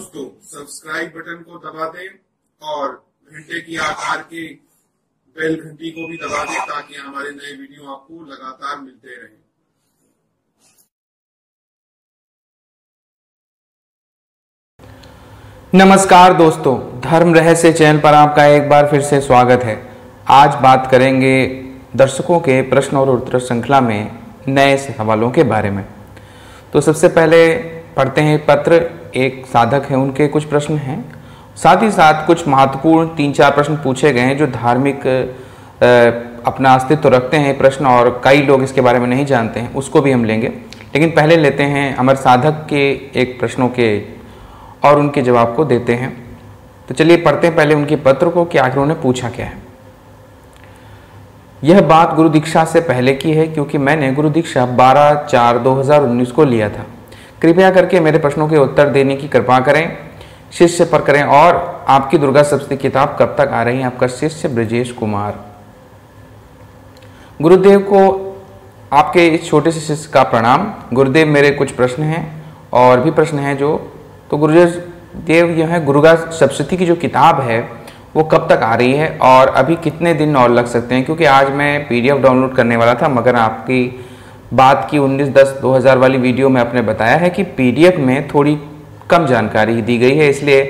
दोस्तों subscribe button को दबा दें और घंटे की आकार की बेल घंटी को भी दबा दें ताकि हमारे नए वीडियो आपको लगातार मिलते रहें। नमस्कार दोस्तों, धर्म रहस्य चैनल पर आपका एक बार फिर से स्वागत है। आज बात करेंगे दर्शकों के प्रश्न और उत्तर श्रृंखला में नए सवालों के बारे में। तो सबसे पहले पढ़ते हैं पत्र, एक साधक है उनके कुछ प्रश्न हैं। साथ ही साथ कुछ महत्वपूर्ण तीन चार प्रश्न पूछे गए हैं जो धार्मिक अपना अस्तित्व रखते हैं प्रश्न और कई लोग इसके बारे में नहीं जानते हैं, उसको भी हम लेंगे। लेकिन पहले लेते हैं अमर साधक के एक प्रश्नों के और उनके जवाब को देते हैं। तो चलिए पढ़ते हैं पहले उनके पत्र को कि आखिर उन्होंने पूछा क्या है। यह बात गुरु दीक्षा से पहले की है, क्योंकि मैंने गुरु दीक्षा 12 चार 2019 को लिया था। कृपया करके मेरे प्रश्नों के उत्तर देने की कृपा करें, शिष्य पर करें, और आपकी दुर्गा सप्तती किताब कब तक आ रही है? आपका शिष्य ब्रजेश कुमार। गुरुदेव को आपके इस छोटे से शिष्य का प्रणाम। गुरुदेव, मेरे कुछ प्रश्न हैं, और भी प्रश्न हैं जो तो गुरुदेव देव जो है गुरुगा सप्तती की जो किताब है, वो कब तक आ रही है? और अभी कितने दिन और लग सकते हैं? क्योंकि आज मैं पीडीएफ डाउनलोड करने वाला था, मगर आपकी बात की 19 दस 2000 वाली वीडियो में आपने बताया है कि पीडीएफ में थोड़ी कम जानकारी दी गई है, इसलिए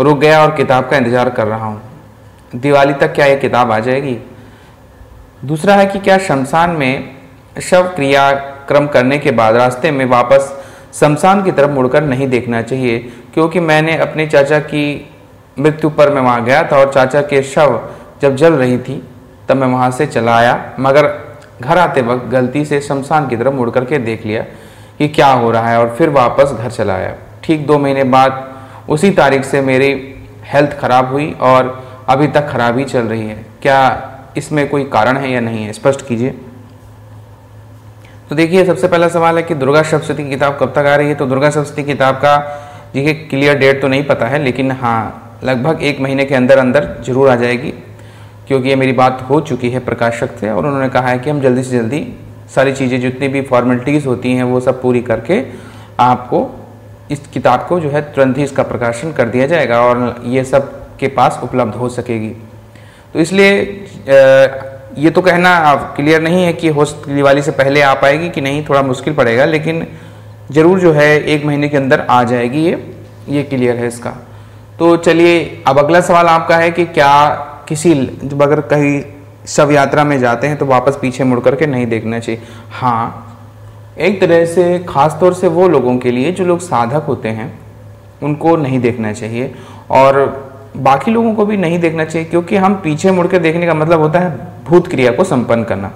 रुक गया और किताब का इंतज़ार कर रहा हूँ। दिवाली तक क्या ये किताब आ जाएगी? दूसरा है कि क्या शमशान में शव क्रियाक्रम करने के बाद रास्ते में वापस शमशान की तरफ़ मुड़कर नहीं देखना चाहिए, क्योंकि मैंने अपने चाचा की मृत्यु पर मैं वहाँ गया था और चाचा के शव जब जल रही थी, तब मैं वहाँ से चला आया, मगर घर आते वक्त गलती से शमशान की तरफ़ मुड़ करके देख लिया कि क्या हो रहा है और फिर वापस घर चला आया। ठीक दो महीने बाद उसी तारीख से मेरी हेल्थ खराब हुई और अभी तक खराब ही चल रही है। क्या इसमें कोई कारण है या नहीं है? स्पष्ट कीजिए। तो देखिए, सबसे पहला सवाल है कि दुर्गा सप्तती की किताब कब तक आ रही है? तो दुर्गा सप्तती किताब का देखिए क्लियर डेट तो नहीं पता है, लेकिन हाँ लगभग एक महीने के अंदर अंदर ज़रूर आ जाएगी। क्योंकि ये मेरी बात हो चुकी है प्रकाशक से और उन्होंने कहा है कि हम जल्दी से जल्दी सारी चीज़ें जितनी भी फॉर्मेलिटीज़ होती हैं, वो सब पूरी करके आपको इस किताब को जो है तुरंत ही इसका प्रकाशन कर दिया जाएगा और ये सब के पास उपलब्ध हो सकेगी। तो इसलिए ये तो कहना क्लियर नहीं है कि होस्ट दिवाली से पहले आ पाएगी कि नहीं, थोड़ा मुश्किल पड़ेगा, लेकिन ज़रूर जो है एक महीने के अंदर आ जाएगी ये ये क्लियर है इसका। तो चलिए, अब अगला सवाल आपका है कि क्या किसी जब अगर कहीं शव यात्रा में जाते हैं तो वापस पीछे मुड़ करके नहीं देखना चाहिए। हाँ एक तरह से, ख़ास तौर से वो लोगों के लिए जो लोग साधक होते हैं, उनको नहीं देखना चाहिए और बाकी लोगों को भी नहीं देखना चाहिए क्योंकि हम पीछे मुड़ के देखने का मतलब होता है भूत क्रिया को संपन्न करना।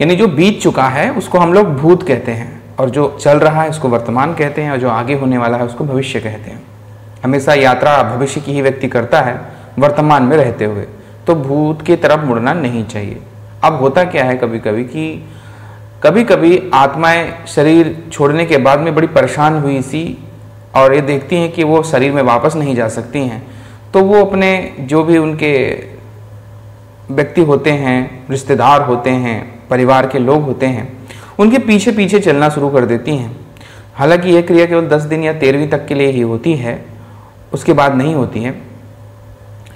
यानी जो बीत चुका है, उसको हम लोग भूत कहते हैं और जो चल रहा है, उसको वर्तमान कहते हैं और जो आगे होने वाला है, उसको भविष्य कहते हैं। हमेशा यात्रा भविष्य की ही व्यक्ति करता है वर्तमान में रहते हुए तो भूत की तरफ़ मुड़ना नहीं चाहिए। अब होता क्या है कभी कभी कि कभी कभी आत्माएँ शरीर छोड़ने के बाद में बड़ी परेशान हुई सी और ये देखती हैं कि वो शरीर में वापस नहीं जा सकती हैं तो वो अपने जो भी उनके व्यक्ति होते हैं, रिश्तेदार होते हैं, परिवार के लोग होते हैं, उनके पीछे पीछे चलना शुरू कर देती हैं। हालाँकि यह क्रिया केवल दस दिन या तेरहवीं तक के लिए ही होती है, उसके बाद नहीं होती है।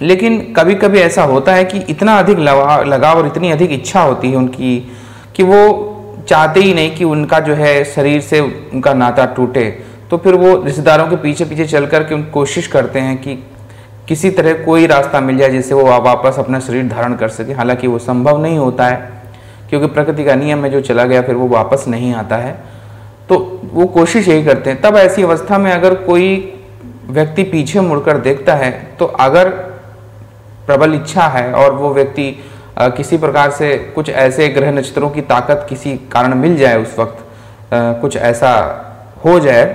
लेकिन कभी कभी ऐसा होता है कि इतना अधिक लगाव और इतनी अधिक इच्छा होती है उनकी कि वो चाहते ही नहीं कि उनका जो है शरीर से उनका नाता टूटे। तो फिर वो रिश्तेदारों के पीछे पीछे चल कर के कोशिश करते हैं कि किसी तरह कोई रास्ता मिल जाए जिससे वो वापस अपना शरीर धारण कर सके। हालाँकि वो संभव नहीं होता है, क्योंकि प्रकृति का नियम है जो चला गया फिर वो वापस नहीं आता है। तो वो कोशिश यही करते हैं। तब ऐसी अवस्था में अगर कोई व्यक्ति पीछे मुड़कर देखता है तो अगर प्रबल इच्छा है और वो व्यक्ति किसी प्रकार से कुछ ऐसे ग्रह नक्षत्रों की ताकत किसी कारण मिल जाए उस वक्त कुछ ऐसा हो जाए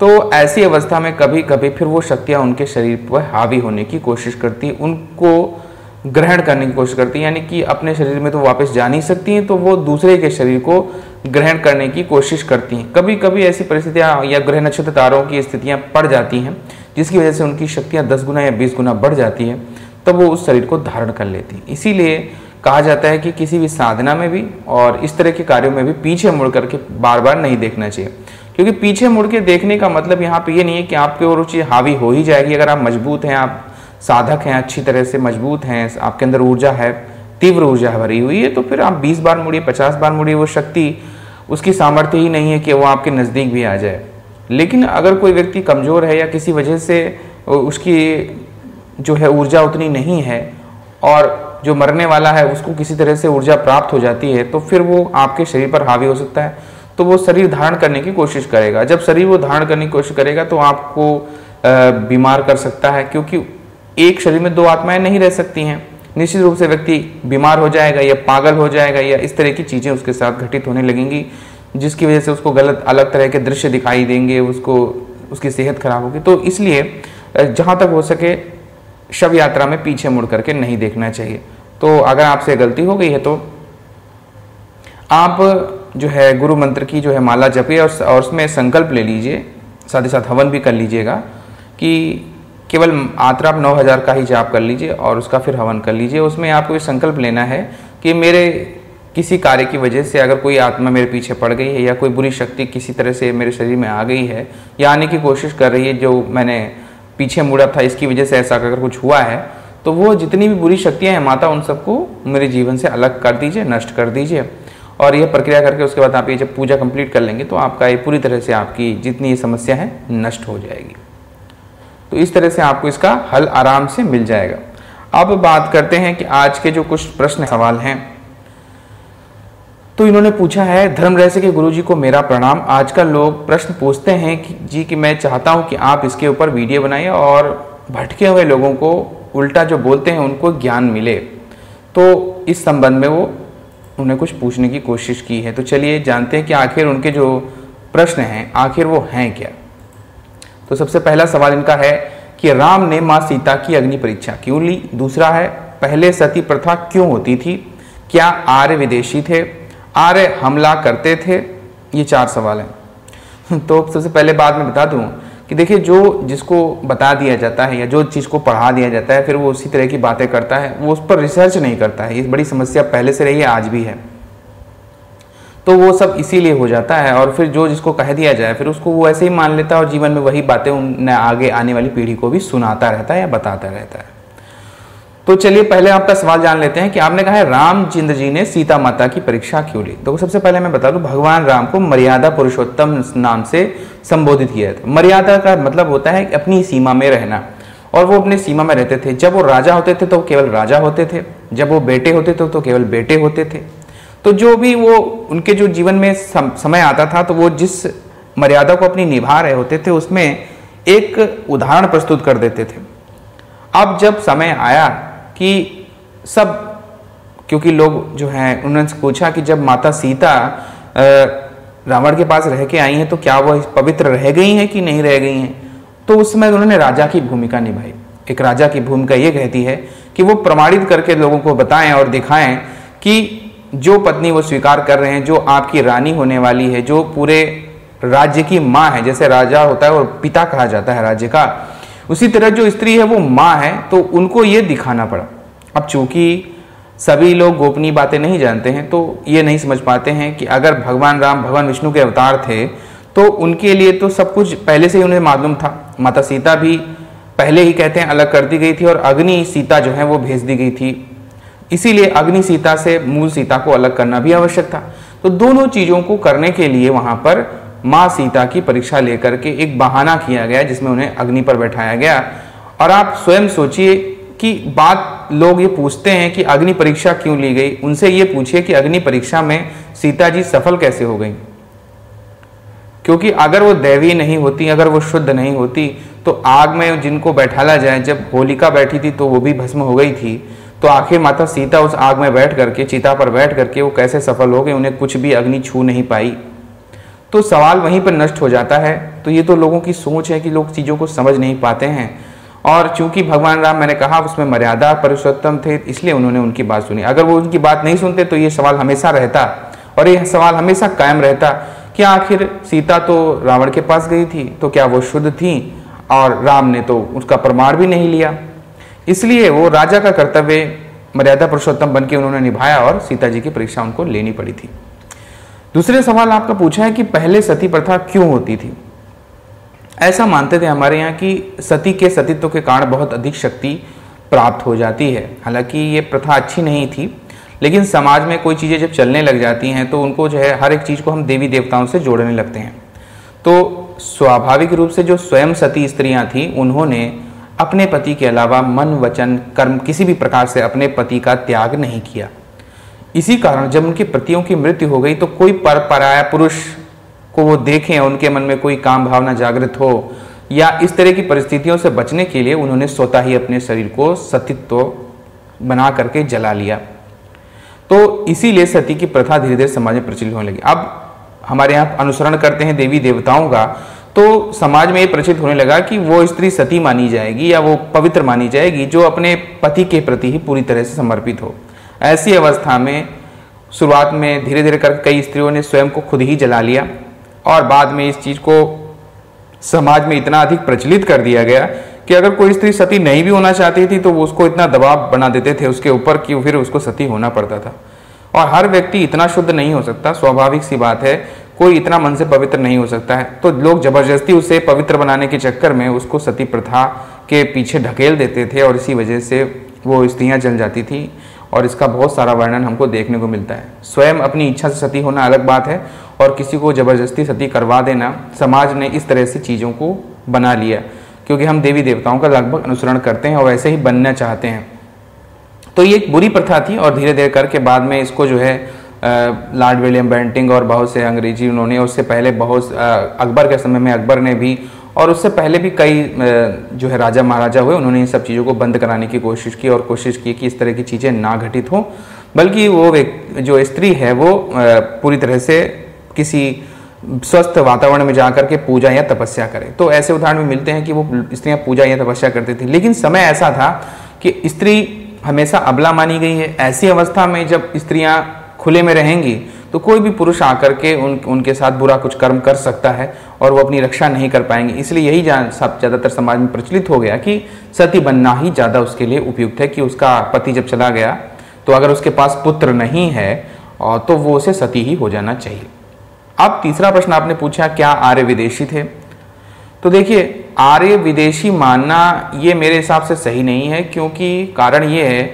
तो ऐसी अवस्था में कभी कभी फिर वो शक्तियाँ उनके शरीर पर हावी होने की कोशिश करती, उनको ग्रहण करने की कोशिश करती, यानी कि अपने शरीर में तो वापस जा नहीं सकती हैं तो वो दूसरे के शरीर को ग्रहण करने की कोशिश करती हैं। कभी कभी ऐसी परिस्थितियाँ या ग्रह नक्षत्र तारों की स्थितियाँ पड़ जाती हैं, जिसकी वजह से उनकी शक्तियाँ दस गुना या बीस गुना बढ़ जाती हैं। तब वो उस शरीर को धारण कर लेती इसीलिए कहा जाता है कि किसी भी साधना में भी और इस तरह के कार्यों में भी पीछे मुड़ करके बार बार नहीं देखना चाहिए। क्योंकि पीछे मुड़ के देखने का मतलब यहाँ पे ये नहीं है कि आपके और चीज़ हावी हो ही जाएगी। अगर आप मज़बूत हैं, आप साधक हैं, अच्छी तरह से मज़बूत हैं, आपके अंदर ऊर्जा है, तीव्र ऊर्जा भरी हुई है तो फिर आप 20 बार मुड़िए 50 बार मुड़िए, वो शक्ति उसकी सामर्थ्य ही नहीं है कि वो आपके नज़दीक भी आ जाए। लेकिन अगर कोई व्यक्ति कमज़ोर है या किसी वजह से उसकी जो है ऊर्जा उतनी नहीं है और जो मरने वाला है उसको किसी तरह से ऊर्जा प्राप्त हो जाती है तो फिर वो आपके शरीर पर हावी हो सकता है। तो वो शरीर धारण करने की कोशिश करेगा। जब शरीर वो धारण करने की कोशिश करेगा तो आपको बीमार कर सकता है, क्योंकि एक शरीर में दो आत्माएँ नहीं रह सकती हैं। निश्चित रूप से व्यक्ति बीमार हो जाएगा या पागल हो जाएगा या इस तरह की चीज़ें उसके साथ घटित होने लगेंगी, जिसकी वजह से उसको गलत, अलग तरह के दृश्य दिखाई देंगे, उसको, उसकी सेहत खराब होगी। तो इसलिए जहाँ तक हो सके शव यात्रा में पीछे मुड़ करके नहीं देखना चाहिए। तो अगर आपसे गलती हो गई है तो आप जो है गुरु मंत्र की जो है माला जपिए और, और उसमें संकल्प ले लीजिए साथ ही साथ हवन भी कर लीजिएगा कि केवल आत्रा आप नौ हज़ार का ही जाप कर लीजिए और उसका फिर हवन कर लीजिए। उसमें आपको ये संकल्प लेना है कि मेरे किसी कार्य की वजह से अगर कोई आत्मा मेरे पीछे पड़ गई है या कोई बुरी शक्ति किसी तरह से मेरे शरीर में आ गई है या आने की कोशिश कर रही है जो मैंने पीछे मुड़ा था, इसकी वजह से ऐसा अगर कुछ हुआ है तो वो जितनी भी बुरी शक्तियाँ हैं, माता, उन सबको मेरे जीवन से अलग कर दीजिए, नष्ट कर दीजिए। और यह प्रक्रिया करके उसके बाद आप ये जब पूजा कंप्लीट कर लेंगे तो आपका ये पूरी तरह से आपकी जितनी ये समस्या है, नष्ट हो जाएगी। तो इस तरह से आपको इसका हल आराम से मिल जाएगा। अब बात करते हैं कि आज के जो कुछ प्रश्न सवाल हैं तो इन्होंने पूछा है, धर्म रहस्य के गुरु जी को मेरा प्रणाम। आजकल लोग प्रश्न पूछते हैं कि, जी, कि मैं चाहता हूँ कि आप इसके ऊपर वीडियो बनाइए और भटके हुए लोगों को उल्टा जो बोलते हैं उनको ज्ञान मिले। तो इस संबंध में वो, उन्हें कुछ पूछने की कोशिश की है। तो चलिए जानते हैं कि आखिर उनके जो प्रश्न हैं, आखिर वो हैं क्या? तो सबसे पहला सवाल इनका है कि राम ने माँ सीता की अग्नि परीक्षा क्यों ली? दूसरा है, पहले सती प्रथा क्यों होती थी? क्या आर्य विदेशी थे? आर्य हमला करते थे, ये चार सवाल हैं। तो सबसे पहले बाद में बता दूँ कि देखिए, जो जिसको बता दिया जाता है या जो चीज़ को पढ़ा दिया जाता है, फिर वो उसी तरह की बातें करता है। वो उस पर रिसर्च नहीं करता है। ये बड़ी समस्या पहले से रही है, आज भी है। तो वो सब इसीलिए हो जाता है और फिर जो जिसको कह दिया जाए, फिर उसको वो ऐसे ही मान लेता है और जीवन में वही बातें उन आगे आने वाली पीढ़ी को भी सुनाता रहता है या बताता रहता है। तो चलिए पहले आपका सवाल जान लेते हैं कि आपने कहा है रामचंद्र जी ने सीता माता की परीक्षा क्यों ली? तो सबसे पहले मैं बता दूँ भगवान राम को मर्यादा पुरुषोत्तम नाम से संबोधित किया था मर्यादा का मतलब होता है अपनी सीमा में रहना। और वो अपनी सीमा में रहते थे। जब वो राजा होते थे तो केवल राजा होते थे। जब वो बेटे होते थे तो केवल बेटे होते थे। तो जो भी वो उनके जो जीवन में सम, समय आता था तो वो जिस मर्यादा को अपनी निभा रहे होते थे उसमें एक उदाहरण प्रस्तुत कर देते थे। अब जब समय आया कि सब, क्योंकि लोग जो हैं, उन्होंने पूछा कि जब माता सीता रावण के पास रह के आई हैं तो क्या वो पवित्र रह गई हैं कि नहीं रह गई हैं? तो उस समय उन्होंने राजा की भूमिका निभाई। एक राजा की भूमिका ये कहती है कि वो प्रमाणित करके लोगों को बताएँ और दिखाएँ कि जो पत्नी वो स्वीकार कर रहे हैं, जो आपकी रानी होने वाली है, जो पूरे राज्य की माँ है, जैसे राजा होता है और पिता कहा जाता है, राज्य का उसी तरह जो स्त्री है वो माँ है तो उनको ये दिखाना पड़ा। अब चूँकि सभी लोग गोपनीय बातें नहीं जानते हैं तो ये नहीं समझ पाते हैं कि अगर भगवान राम, भगवान विष्णु के अवतार थे तो उनके लिए तो सब कुछ पहले से ही उन्हें मालूम था। माता सीता भी पहले ही कहते हैं, अलग कर दी गई थी और अग्नि सीता जो है वो भेज दी गई थी। इसीलिए अग्नि सीता से मूल सीता को अलग करना भी आवश्यक था। तो दोनों चीज़ों को करने के लिए वहाँ पर माँ सीता की परीक्षा लेकर के एक बहाना किया गया जिसमें उन्हें अग्नि पर बैठाया गया। और आप स्वयं सोचिए कि बात लोग ये पूछते हैं कि अग्नि परीक्षा क्यों ली गई? उनसे ये पूछिए कि अग्नि परीक्षा में सीता जी सफल कैसे हो गई? क्योंकि अगर वो दैवी नहीं होती, अगर वो शुद्ध नहीं होती तो आग में जिनको बैठाला जाए, जब होलिका बैठी थी तो वो भी भस्म हो गई थी। तो आखिर माता सीता उस आग में बैठ करके, चिता पर बैठ करके वो कैसे सफल हो गए उन्हें कुछ भी अग्नि छू नहीं पाई। तो सवाल वहीं पर नष्ट हो जाता है। तो ये तो लोगों की सोच है कि लोग चीज़ों को समझ नहीं पाते हैं। और चूँकि भगवान राम, मैंने कहा, उसमें मर्यादा पुरुषोत्तम थे, इसलिए उन्होंने उनकी बात सुनी। अगर वो उनकी बात नहीं सुनते तो ये सवाल हमेशा रहता। और ये सवाल हमेशा कायम रहता कि आखिर सीता तो रावण के पास गई थी तो क्या वो शुद्ध थी? और राम ने तो उसका प्रमाण भी नहीं लिया। इसलिए वो राजा का कर्तव्य मर्यादा पुरुषोत्तम बन के उन्होंने निभाया और सीता जी की परीक्षा उनको लेनी पड़ी थी। दूसरे सवाल आपका पूछा है कि पहले सती प्रथा क्यों होती थी? ऐसा मानते थे हमारे यहाँ कि सती के सतीत्व के कारण बहुत अधिक शक्ति प्राप्त हो जाती है। हालाँकि ये प्रथा अच्छी नहीं थी, लेकिन समाज में कोई चीज़ें जब चलने लग जाती हैं तो उनको जो है हर एक चीज़ को हम देवी देवताओं से जोड़ने लगते हैं। तो स्वाभाविक रूप से जो स्वयं सती स्त्रियाँ थीं, उन्होंने अपने पति के अलावा मन, वचन, कर्म किसी भी प्रकार से अपने पति का त्याग नहीं किया। इसी कारण जब उनके पतियों की मृत्यु हो गई तो कोई पर, पराया पुरुष को वो देखें उनके मन में कोई काम भावना जागृत हो या इस तरह की परिस्थितियों से बचने के लिए उन्होंने स्वतः ही अपने शरीर को सतीत्व बना करके जला लिया। तो इसीलिए सती की प्रथा धीरे धीरे समाज में प्रचलित होने लगी। अब हमारे यहाँ अनुसरण करते हैं देवी देवताओं का तो समाज में ये प्रचलित होने लगा कि वो स्त्री सती मानी जाएगी या वो पवित्र मानी जाएगी जो अपने पति के प्रति ही पूरी तरह से समर्पित हो। ऐसी अवस्था में शुरुआत में धीरे धीरे कर कई स्त्रियों ने स्वयं को खुद ही जला लिया और बाद में इस चीज़ को समाज में इतना अधिक प्रचलित कर दिया गया कि अगर कोई स्त्री सती नहीं भी होना चाहती थी तो वो उसको इतना दबाव बना देते थे उसके ऊपर कि फिर उसको सती होना पड़ता था। और हर व्यक्ति इतना शुद्ध नहीं हो सकता, स्वाभाविक सी बात है, कोई इतना मन से पवित्र नहीं हो सकता है। तो लोग ज़बरदस्ती उसे पवित्र बनाने के चक्कर में उसको सती प्रथा के पीछे ढकेल देते थे और इसी वजह से वो स्त्रियाँ जल जाती थी। और इसका बहुत सारा वर्णन हमको देखने को मिलता है। स्वयं अपनी इच्छा से सती होना अलग बात है और किसी को ज़बरदस्ती सती करवा देना समाज ने इस तरह से चीज़ों को बना लिया, क्योंकि हम देवी देवताओं का लगभग अनुसरण करते हैं और वैसे ही बनना चाहते हैं। तो ये एक बुरी प्रथा थी और धीरे धीरे करके बाद में इसको जो है लॉर्ड विलियम बेंटिंग और बहुत से अंग्रेज़ी उन्होंने उससे पहले बहुत अकबर के समय में अकबर ने भी और उससे पहले भी कई जो है राजा महाराजा हुए, उन्होंने इन सब चीज़ों को बंद कराने की कोशिश की और कोशिश की कि इस तरह की चीज़ें ना घटित हों। बल्कि वो जो स्त्री है, वो पूरी तरह से किसी स्वस्थ वातावरण में जाकर के पूजा या तपस्या करें। तो ऐसे उदाहरण में मिलते हैं कि वो स्त्रियाँ पूजा या तपस्या करती थी। लेकिन समय ऐसा था कि स्त्री हमेशा अबला मानी गई है। ऐसी अवस्था में जब स्त्रियाँ खुले में रहेंगी तो कोई भी पुरुष आकर के उन, उनके साथ बुरा कुछ कर्म कर सकता है और वो अपनी रक्षा नहीं कर पाएँगे। इसलिए यही सब ज़्यादातर समाज में प्रचलित हो गया कि सती बनना ही ज़्यादा उसके लिए उपयुक्त है कि उसका पति जब चला गया तो अगर उसके पास पुत्र नहीं है तो वो उसे सती ही हो जाना चाहिए। अब तीसरा प्रश्न आपने पूछा, क्या आर्य विदेशी थे? तो देखिए, आर्य विदेशी मानना ये मेरे हिसाब से सही नहीं है, क्योंकि कारण ये है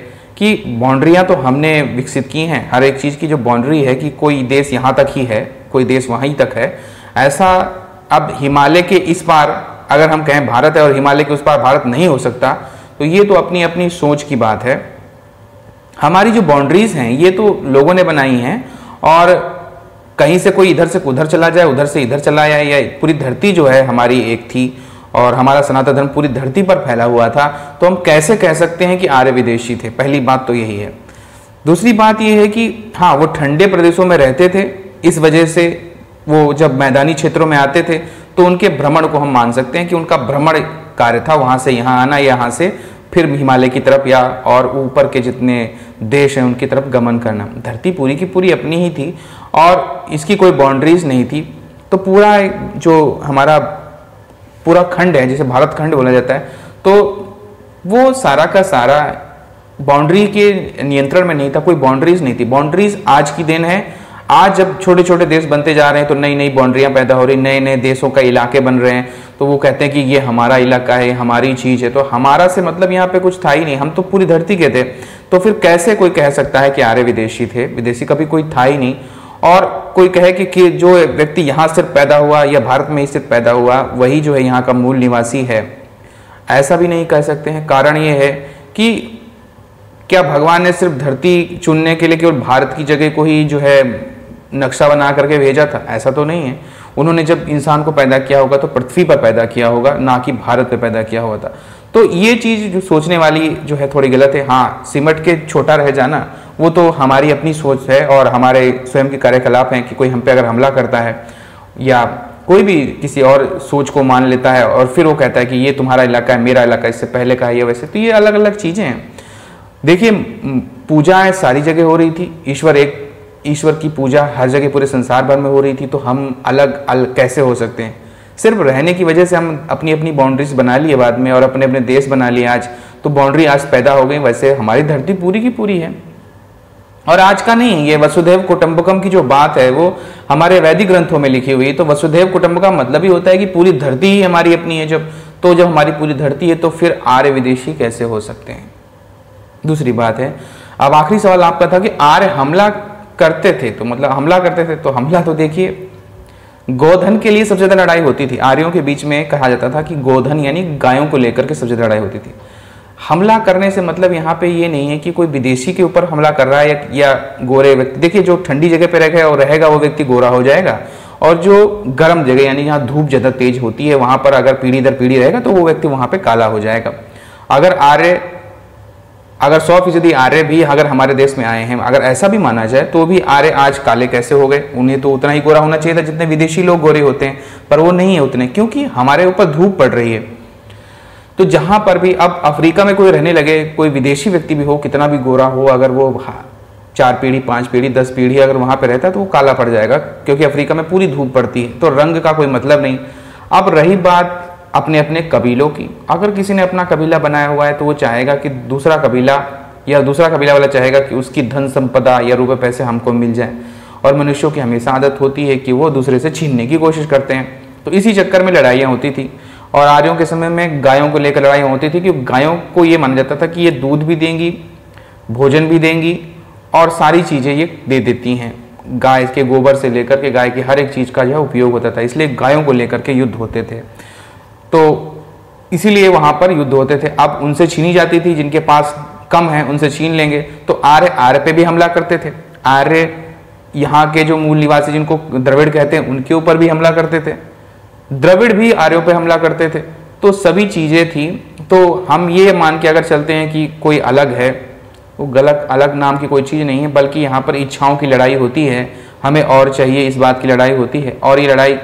कि बाउंड्रियाँ तो हमने विकसित की हैं। हर एक चीज़ की जो बाउंड्री है कि कोई देश यहाँ तक ही है, कोई देश वहीं तक है, ऐसा अब हिमालय के इस पार अगर हम कहें भारत है और हिमालय के उस पार भारत नहीं हो सकता तो ये तो अपनी अपनी सोच की बात है। हमारी जो बाउंड्रीज हैं, ये तो लोगों ने बनाई हैं और कहीं से कोई इधर से उधर चला जाए, उधर से इधर चला जाए, या पूरी धरती जो है हमारी एक थी और हमारा सनातन धर्म पूरी धरती पर फैला हुआ था तो हम कैसे कह सकते हैं कि आर्य विदेशी थे? पहली बात तो यही है। दूसरी बात यह है कि हाँ वो ठंडे प्रदेशों में रहते थे, इस वजह से वो जब मैदानी क्षेत्रों में आते थे तो उनके भ्रमण को हम मान सकते हैं कि उनका भ्रमण कार्य था, वहाँ से यहाँ आना यहाँ से फिर हिमालय की तरफ़ या और ऊपर के जितने देश हैं, उनकी तरफ़ गमन करना। धरती पूरी की पूरी अपनी ही थी और इसकी कोई बाउंड्रीज नहीं थी। तो पूरा जो हमारा पूरा खंड है, जिसे भारत खंड बोला जाता है। तो वो सारा का सारा बाउंड्री के नियंत्रण में नहीं था, कोई बाउंड्रीज नहीं थी। बाउंड्रीज आज की दिन है। आज जब छोटे छोटे देश बनते जा रहे हैं तो नई नई बाउंड्रियाँ पैदा हो रही नए नए देशों का इलाके बन रहे हैं। तो वो कहते हैं कि ये हमारा इलाका है, हमारी चीज़ है। तो हमारा से मतलब यहाँ पे कुछ था ही नहीं। हम तो पूरी धरती के थे। तो फिर कैसे कोई कह सकता है कि आर्य विदेशी थे? विदेशी कभी कोई था ही नहीं। और कोई कहे कि, कि जो व्यक्ति यहाँ सिर्फ़ पैदा हुआ या भारत में ही सिर्फ़ पैदा हुआ वही जो है यहाँ का मूल निवासी है। ऐसा भी नहीं कह सकते हैं। कारण ये है कि क्या भगवान ने सिर्फ़ धरती चुनने के लिए केवल भारत की जगह को ही जो है नक्शा बना करके भेजा था? ऐसा तो नहीं है। उन्होंने जब इंसान को पैदा किया होगा तो पृथ्वी पर पैदा किया होगा ना कि भारत पर पैदा किया हुआ था। तो ये चीज़ जो सोचने वाली जो है थोड़ी गलत है। हाँ सिमट के छोटा रह जाना वो तो हमारी अपनी सोच है और हमारे स्वयं के कार्यकलाप हैं कि कोई हम पे अगर हमला करता है या कोई भी किसी और सोच को मान लेता है और फिर वो कहता है कि ये तुम्हारा इलाका है, मेरा इलाका इससे पहले का है, ये वैसे तो ये अलग अलग चीज़ें हैं। देखिए पूजाएँ सारी जगह हो रही थी। ईश्वर एक, ईश्वर की पूजा हर जगह पूरे संसार भर में हो रही थी तो हम अलग अलग कैसे हो सकते हैं? सिर्फ़ रहने की वजह से हम अपनी अपनी बाउंड्रीज बना लिए बाद में और अपने अपने देश बना लिए आज। तो बाउंड्री आज पैदा हो गई, वैसे हमारी धरती पूरी की पूरी है। और आज का नहीं, ये वसुदेव कुटुंबकम की जो बात है, वो हमारे वैदिक ग्रंथों में लिखी हुई है। तो वसुदेव कुटुंबकम मतलब ही होता है कि पूरी धरती ही हमारी अपनी है। जब तो जब हमारी पूरी धरती है तो फिर आर्य विदेशी कैसे हो सकते हैं? दूसरी बात है, अब आखिरी सवाल आपका था कि आर्य हमला करते थे तो मतलब हमला करते थे तो हमला तो देखिए, गोधन के लिए सबसे ज़्यादा लड़ाई होती थी। आर्यों के बीच में कहा जाता था कि गोधन यानी गायों को लेकर के सबसे ज़्यादा लड़ाई होती थी। हमला करने से मतलब यहाँ पे ये नहीं है कि कोई विदेशी के ऊपर हमला कर रहा है या, या गोरे व्यक्ति। देखिए जो ठंडी जगह पे रहेगा और रहेगा वो व्यक्ति गोरा हो जाएगा। और जो गर्म जगह यानी जहाँ धूप ज़्यादा तेज होती है वहाँ पर अगर पीढ़ी दर पीढ़ी रहेगा तो वो व्यक्ति वहाँ पे काला हो जाएगा। अगर आर्य अगर सौ फ़ीसदी आर्य भी अगर हमारे देश में आए हैं अगर ऐसा भी माना जाए तो भी आर्य आज काले कैसे हो गए? उन्हें तो उतना ही गोरा होना चाहिए था जितने विदेशी लोग गोरे होते हैं। पर वो नहीं है उतने क्योंकि हमारे ऊपर धूप पड़ रही है। तो जहाँ पर भी अब अफ्रीका में कोई रहने लगे, कोई विदेशी व्यक्ति भी हो, कितना भी गोरा हो, अगर वो चार पीढ़ी, पाँच पीढ़ी, दस पीढ़ी अगर वहाँ पर रहता है तो वो काला पड़ जाएगा, क्योंकि अफ्रीका में पूरी धूप पड़ती है। तो रंग का कोई मतलब नहीं। अब रही बात अपने अपने कबीलों की। अगर किसी ने अपना कबीला बनाया हुआ है तो वो चाहेगा कि दूसरा कबीला, या दूसरा कबीला वाला चाहेगा कि उसकी धन संपदा या रुपए पैसे हमको मिल जाए। और मनुष्यों की हमेशा आदत होती है कि वो दूसरे से छीनने की कोशिश करते हैं। तो इसी चक्कर में लड़ाइयाँ होती थी। और आर्यों के समय में गायों को लेकर लड़ाई होती थी कि गायों को ये माना जाता था कि ये दूध भी देंगी, भोजन भी देंगी और सारी चीज़ें ये दे देती हैं। गाय के गोबर से लेकर के गाय की हर एक चीज़ का जो है उपयोग होता था, इसलिए गायों को लेकर के युद्ध होते थे। तो इसीलिए वहाँ पर युद्ध होते थे। अब उनसे छीनी जाती थी, जिनके पास कम है, उनसे छीन लेंगे। तो आर्य आर्य पे भी हमला करते थे। आर्य यहाँ के जो मूल निवासी जिनको द्रविड़ कहते हैं, उनके ऊपर भी हमला करते थे। द्रविड़ भी आर्यों पे हमला करते थे। तो सभी चीज़ें थी। तो हम ये मान के अगर चलते हैं कि कोई अलग है, वो गलत, अलग नाम की कोई चीज़ नहीं है, बल्कि यहाँ पर इच्छाओं की लड़ाई होती है। हमें और चाहिए इस बात की लड़ाई होती है। और ये लड़ाई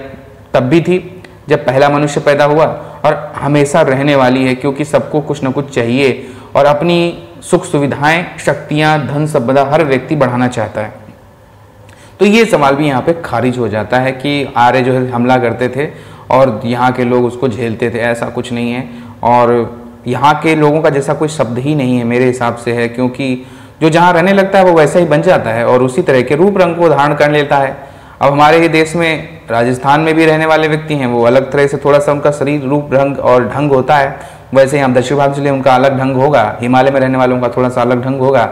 तब भी थी, जब पहला मनुष्य पैदा हुआ। और हमेशा रहने वाली है, क्योंकि सबको कुछ ना कुछ चाहिए। और अपनी सुख सुविधाएँ, शक्तियाँ, धन संपदा हर व्यक्ति बढ़ाना चाहता है। तो ये सवाल भी यहाँ पे खारिज हो जाता है कि आर्य जो है हमला करते थे। और यहाँ के लोग उसको झेलते थे, ऐसा कुछ नहीं है। और यहाँ के लोगों का जैसा कोई शब्द ही नहीं है मेरे हिसाब से है, क्योंकि जो जहाँ रहने लगता है वो वैसा ही बन जाता है और उसी तरह के रूप रंग को धारण कर लेता है। अब हमारे ही देश में राजस्थान में भी रहने वाले व्यक्ति हैं, वो अलग तरह से थोड़ा सा उनका शरीर, रूप, रंग और ढंग होता है। वैसे ही हम दक्षिण भारत ज़िले उनका अलग ढंग होगा, हिमालय में रहने वालों का थोड़ा सा अलग ढंग होगा,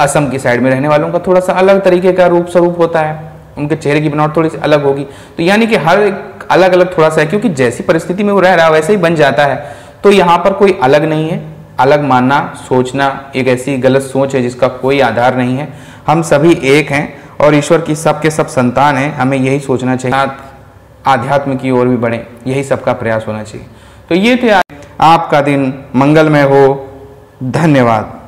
असम की साइड में रहने वालों का थोड़ा सा अलग तरीके का रूप स्वरूप होता है। उनके चेहरे की बनावट थोड़ी सी अलग होगी। तो यानी कि हर एक अलग अलग थोड़ा सा है, क्योंकि जैसी परिस्थिति में वो रह रहा है, वैसे ही बन जाता है। तो यहाँ पर कोई अलग नहीं है। अलग मानना, सोचना एक ऐसी गलत सोच है जिसका कोई आधार नहीं है। हम सभी एक हैं और ईश्वर की सबके सब संतान हैं। हमें यही सोचना चाहिए। आध्यात्म की ओर भी बढ़े। यही सबका प्रयास होना चाहिए। तो ये थे आपका दिन। मंगलमय हो। धन्यवाद।